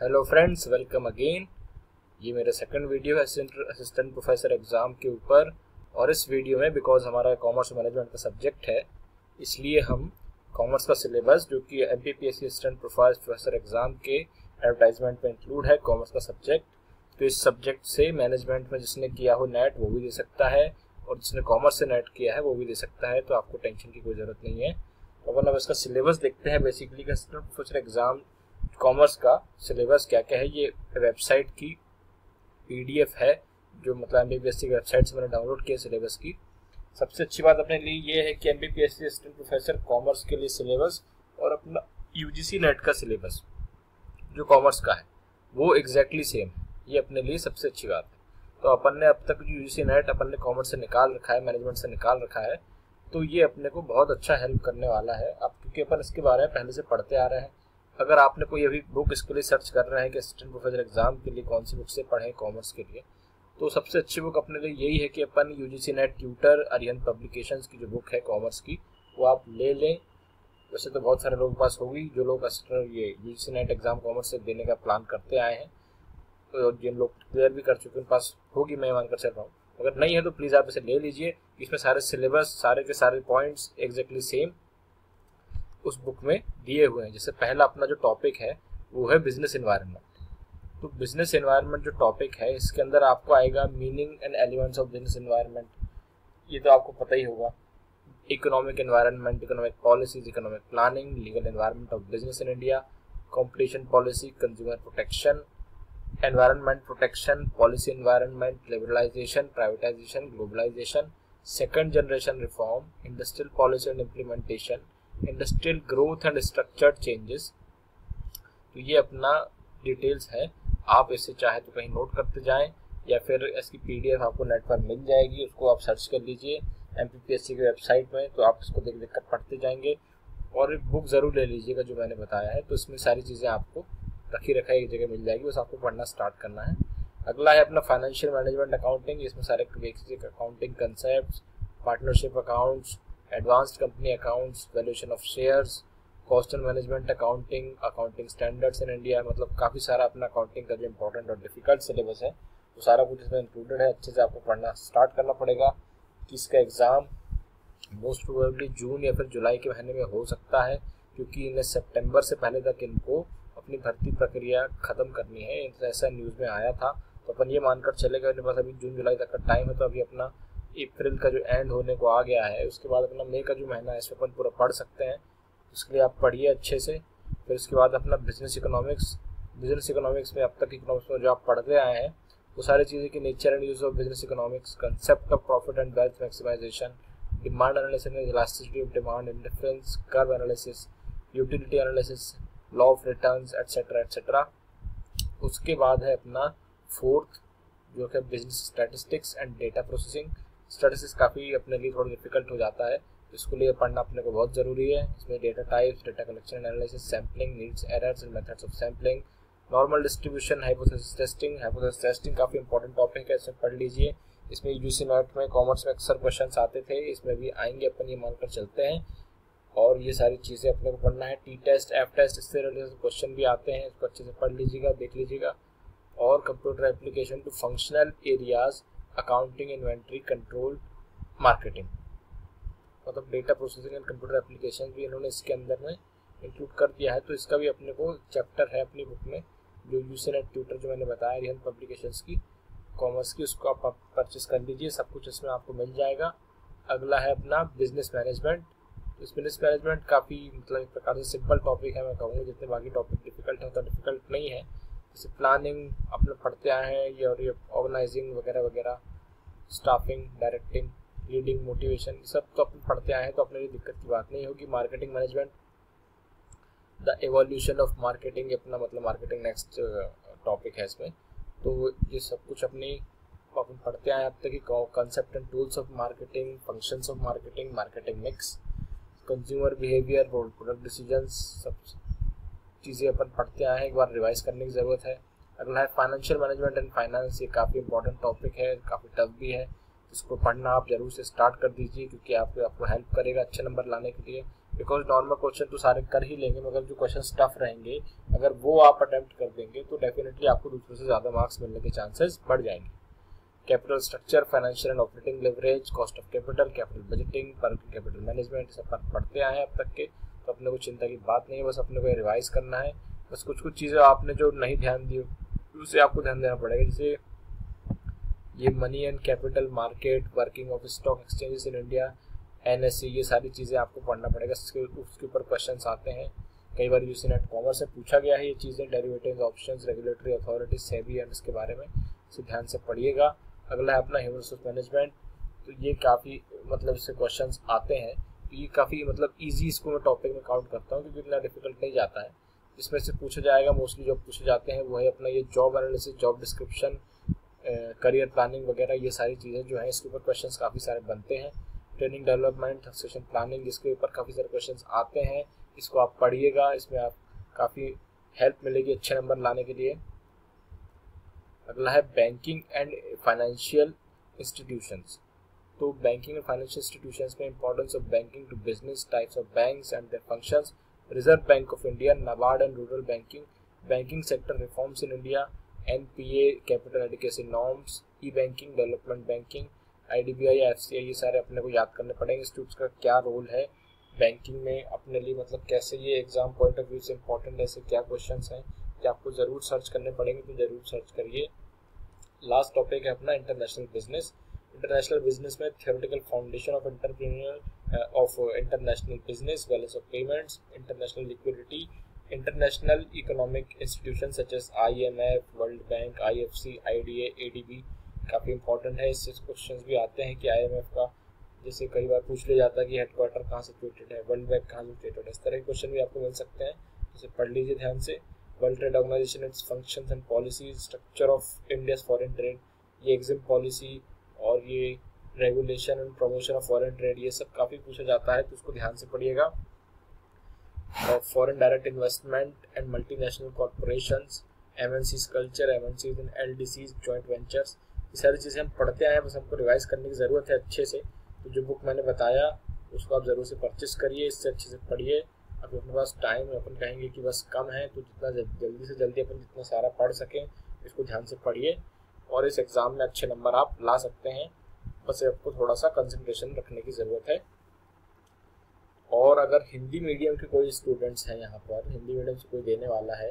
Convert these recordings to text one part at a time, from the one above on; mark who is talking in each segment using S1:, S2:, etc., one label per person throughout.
S1: Hello friends welcome again ये मेरा second video है असिस्टेंट प्रोफेसर एग्ज़ाम के ऊपर। और इस वीडियो में बिकॉज़ हमारा कॉमर्स मैनेजमेंट का सब्जेक्ट है, इसलिए हम कॉमर्स का सिलेबस जो कि एम असिस्टेंट प्रोफेसर एग्ज़ाम के एडवर्टाइजमेंट में इंक्लूड है कॉमर्स का सब्जेक्ट तो इस सब्जेक्ट से मैनेजमेंट में जिसने किया हो नेट वो भी दे सकता है। और जिसने कॉमर्स से नेट किया है, वो भी दे सकता है। तो आपको टेंशन की कोई ज़रूरत नहीं है। और अब इसका सिलेबस देखते हैं। बेसिकली का प्रोफेसर एग्ज़ाम कॉमर्स का सिलेबस क्या क्या है, ये वेबसाइट की पीडीएफ है, जो मतलब एम बी की वेबसाइट से मैंने डाउनलोड किया सिलेबस की। सबसे अच्छी बात अपने लिए ये है कि M B P assistant professor commerce के लिए सिलेबस और अपना यू जी नेट का सिलेबस जो कॉमर्स का है, वो एग्जैक्टली सेम है। ये अपने लिए सबसे अच्छी बात है। तो अपन ने अब तक जो यू नेट अपन ने कॉमर्स से निकाल रखा है मैनेजमेंट से निकाल रखा है तो ये अपने को बहुत अच्छा हेल्प करने वाला है। अब क्योंकि अपन इसके बारे में पहले से पढ़ते आ रहे हैं अगर आपने कोई अभी बुक इसके लिए सर्च कर रहे हैं कि असिस्टेंट प्रोफेसर एग्ज़ाम के लिए कौन सी बुक से पढ़ें कॉमर्स के लिए तो सबसे अच्छी बुक अपने लिए यही है कि अपन U G C NET tutor Arian publication की जो बुक है कॉमर्स की, वो आप ले लें। वैसे तो बहुत सारे लोगों के पास होगी, जो लोग ये U G C NET exam commerce से देने का प्लान करते आए हैं तो जिन लोग क्लियर भी कर चुके उनके पास होगी, मैं मानकर चल रहा हूँ। अगर नहीं है तो प्लीज़ आप इसे ले लीजिए। इसमें सारे सिलेबस सारे के सारे पॉइंट्स एग्जैक्टली सेम उस बुक में दिए हुए हैं। जैसे पहला अपना जो टॉपिक है, वो है बिज़नेस इन्वायरमेंट तो बिज़नेस इन्वायरमेंट जो टॉपिक है, इसके अंदर आपको आएगा meaning and elements of business environment ये तो आपको पता ही होगा। Economic environment economic policies economic planning legal environment of business in India competition policy consumer protection environment protection policy environment liberalisation privatisation globalisation second generation reform industrial policy and implementation industrial growth and structure changes तो ये अपना details है। आप इसे चाहे तो कहीं note करते जाएँ, या फिर इसकी पीडीएफ आपको नेट पर मिल जाएगी, उसको आप सर्च कर लीजिए एम की वेबसाइट में तो आप इसको देख देख कर पढ़ते जाएँगे। और एक बुक ज़रूर ले लीजिएगा जो मैंने बताया है तो इसमें सारी चीज़ें आपको रखी रखा एक जगह मिल जाएगी, बस आपको पढ़ना स्टार्ट करना है। अगला है अपना फाइनेंशियल मैनेजमेंट अकाउंटिंग इसमें सारे basic accounting concept partnership accounts advanced company accounts valuation of shares cost and management accounting accounting standards in India मतलब काफ़ी सारा अपना अकाउंटिंग का जो इंपॉर्टेंट और डिफ़िकल्ट सिलेबस है, वो सारा कुछ इसमें इंक्लूडेड है। अच्छे से आपको पढ़ना स्टार्ट करना पड़ेगा इसका एग्ज़ाम मोस्ट प्रोबेबली जून या फिर जुलाई के महीने में हो सकता है, क्योंकि इन्हें सितंबर से पहले तक इनको अपनी भर्ती प्रक्रिया ख़त्म करनी है। ऐसा न्यूज़ में आया था। तो अपन ये मानकर चलेगा इनके पास अभी जून जुलाई तक का टाइम है तो अभी अपना अप्रैल का जो एंड होने को आ गया है, उसके बाद अपना मई का जो महीना है इसमें अपन पूरा पढ़ सकते हैं। उसके लिए आप पढ़िए अच्छे से। फिर उसके बाद अपना बिज़नेस इकोनॉमिक्स बिज़नेस इकोनॉमिक्स में अब तक इकोनॉमिक्स में जो आप पढ़ते आए हैं, वो सारी चीज़ें की nature and use of business economics concept of profit and wealth maximisation demand analysis elasticity of demand indifference curve analysis utility analysis law of return et cetera et cetera उसके बाद है अपना फोर्थ जो है business statistics and data processing statistics काफ़ी अपने लिए थोड़ा डिफ़िकल्ट हो जाता है। इसके लिए पढ़ना अपने को बहुत ज़रूरी है। इसमें data types data collection analysis sampling needs errors and methods of sampling normal distribution hypothesis testing hypothesis testing काफ़ी इंपॉर्टेंट टॉपिक है इसमें पढ़ लीजिए। इसमें यूसी नेट में कॉमर्स में अक्सर क्वेश्चन आते थे। इसमें भी आएँगे अपन, ये मानकर चलते हैं। और ये सारी चीज़ें अपने को पढ़ना है। टी टेस्ट एफ़ टेस्ट इससे रिलेटेड क्वेश्चन भी आते हैं। इसको अच्छे से पढ़ लीजिएगा, देख लीजिएगा। और computer application to functional areas accounting inventory control marketing मतलब data processing and computer application भी इन्होंने इसके अंदर में इंक्लूड कर दिया है तो इसका भी अपने को चैप्टर है अपनी बुक में, जो यूसी नेट ट्यूटर जो मैंने बताया रियल पब्लिकेशन की कॉमर्स की, उसको आप परचेस कर लीजिए, सब कुछ इसमें आपको मिल जाएगा। अगला है अपना बिज़नेस मैनेजमेंट इस बिज़नेस मैनेजमेंट काफ़ी मतलब एक प्रकार से सिंपल टॉपिक है, मैं कहूँगा, जितने बाकी टॉपिक डिफ़िकल्ट है तो डिफ़िकल्ट नहीं है। जैसे प्लानिंग अपने पढ़ते आए हैं, ये और ये ऑर्गेनाइजिंग वगैरह वगैरह स्टाफिंग डायरेक्टिंग लीडिंग मोटिवेशन सब तो अपन पढ़ते आए हैं तो अपने लिए दिक्कत की बात नहीं होगी। Marketing management the evolution of marketing अपना मतलब मार्केटिंग नेक्स्ट टॉपिक है इसमें। तो ये सब कुछ अपनी, अपन पढ़ते आए अब तक कि concept and tools of marketing functions of marketing marketing mix consumer behaviour product decision सब चीज़ें अपन पढ़ते आए हैं, एक बार रिवाइज करने की ज़रूरत है। अगला है फाइनेंशियल मैनेजमेंट एंड फाइनेंस ये काफ़ी इंपॉर्टेंट टॉपिक है, काफ़ी टफ भी है। इसको पढ़ना आप ज़रूर से स्टार्ट कर दीजिए, क्योंकि आप आपको हेल्प करेगा अच्छे नंबर लाने के लिए। बिकॉज़ नॉर्मल क्वेश्चन तो सारे कर ही लेंगे, मगर जो क्वेश्चन टफ रहेंगे, अगर वो आप अटेम्प्ट कर देंगे तो डेफिनेटली आपको दूसरों से ज़्यादा मार्क्स मिलने के चांसेस बढ़ जाएँगे। Capital structure financial and operating leverage cost of capital capital budgeting working capital management सब पढ़ते आए हैं अब तक के। तो अपने को चिंता की बात नहीं है, बस अपने को रिवाइज करना है। बस कुछ कुछ चीज़ें आपने जो नहीं ध्यान दी, उसे आपको ध्यान देना पड़ेगा। जैसे ये money and capital market working of stock exchanges in India N ये सारी चीज़ें आपको पढ़ना पड़ेगा। उसके उसके ऊपर क्वेश्चन आते हैं। कई बार यूसी नेट कॉमर्स से पूछा गया है ये चीज़ें derivative option regulatory authority SEBI and इसके बारे में। इसे ध्यान से पढ़िएगा। अगला है अपना ह्यूमन रिसोर्स मैनेजमेंट तो ये काफ़ी मतलब इससे क्वेश्चन आते हैं। ये काफ़ी मतलब ईजी इसको मैं टॉपिक में काउंट करता हूँ, क्योंकि इतना डिफ़िकल्ट नहीं जाता है। इसमें से पूछा जाएगा मोस्टली जो पूछे जाते हैं वो है अपना ये job analysis job description career planning वगैरह, ये सारी चीज़ें जो हैं, इसके ऊपर क्वेश्चन काफ़ी सारे बनते हैं। ट्रेनिंग डेवलपमेंट सक्सेशन प्लानिंग इसके ऊपर काफ़ी सारे क्वेश्चन आते हैं। इसको आप पढ़िएगा, इसमें आप काफ़ी हेल्प मिलेगी अच्छे नंबर लाने के लिए। अगला है बैंकिंग एंड फाइनेंशियल इंस्टीट्यूशंस तो बैंकिंग एंड फाइनेंशियल इंस्टीट्यूशंस में importance of banking to business types of banks and their functions reserve bank of India NABARD and rural banking banking sector reforms in India NPA capital education norms e banking development banking I D B I F C I ये सारे अपने को याद करने पड़ेंगे institutes का क्या role है बैंकिंग में, अपने लिए मतलब कैसे ये एग्ज़ाम पॉइंट ऑफ़ व्यू से इंपॉर्टेंट है, ऐसे क्या क्वेश्चन हैं कि आपको ज़रूर सर्च करने पड़ेंगे तो ज़रूर सर्च करिए। लास्ट टॉपिक है अपना इंटरनेशनल बिज़नेस इंटरनेशनल बिज़नेस में international business balance of payments international liquidity international economic institution such as I M F world bank I F C I D A D B काफ़ी important है। इससे question भी आते हैं कि IMF का। जैसे कई बार पूछ लिया जाता है कि हेडक्वार्टर कहाँ सिचुएटेड है वर्ल्ड बैंक कहाँ सिचुएटेड है। इस तरह के क्वेश्चन भी आपको मिल सकते हैं। जैसे पढ़ लीजिए ध्यान से। World trade organization its function and policy structure of India foreign trade ये एग्जिम पॉलिसी और ये regulation and promotion of foreign trade ये सब काफ़ी पूछा जाता है तो उसको ध्यान से पढ़िएगा। और foreign direct investment and multinational corporation M N C culture M N C L D C joint ventures ये सारी चीज़ें हम पढ़ते आए हैं, बस हमको रिवाइज करने की ज़रूरत है अच्छे से। तो जो बुक मैंने बताया, उसको आप ज़रूर से परचेस करिए, इससे अच्छे से पढ़िए। अभी अपने पास टाइम अपन कहेंगे कि बस कम है तो जितना जल्दी से जल्दी अपन जितना सारा पढ़ सकें, इसको ध्यान से पढ़िए। और इस एग्ज़ाम में अच्छे नंबर आप ला सकते हैं। बस आपको थोड़ा सा कंसंट्रेशन रखने की ज़रूरत है। और अगर हिंदी मीडियम के कोई स्टूडेंट्स हैं यहाँ पर, हिंदी मीडियम से कोई देने वाला है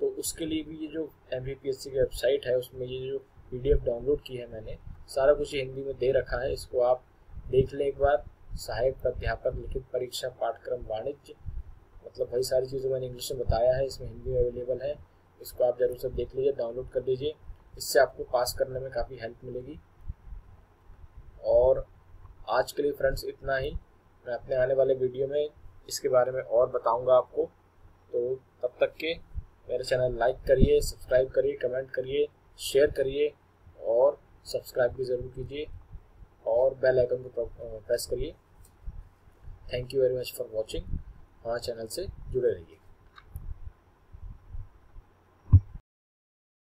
S1: तो उसके लिए भी ये जो एम की वेबसाइट है, उसमें ये जो पीडीएफ डाउनलोड की है मैंने, सारा कुछ हिंदी में दे रखा है। इसको आप देख लें एक बार। सहायक प्राध्यापक, लिखित परीक्षा, पाठ्यक्रम, वाणिज्य मतलब भाई सारी चीज़ें मैंने इंग्लिश में बताया है, इसमें हिंदी में अवेलेबल है। इसको आप ज़रूर से देख लीजिए डाउनलोड कर लीजिए इससे आपको पास करने में काफ़ी हेल्प मिलेगी। और आज के लिए फ्रेंड्स इतना ही। मैं अपने आने वाले वीडियो में इसके बारे में और बताऊँगा आपको। तो तब तक के मेरे चैनल लाइक करिए सब्सक्राइब करिए कमेंट करिए शेयर करिए और सब्सक्राइब भी ज़रूर कीजिए और बेल आइकन को प्रेस करिए। Thank you very much for watching हमारे चैनल से जुड़े रहिए।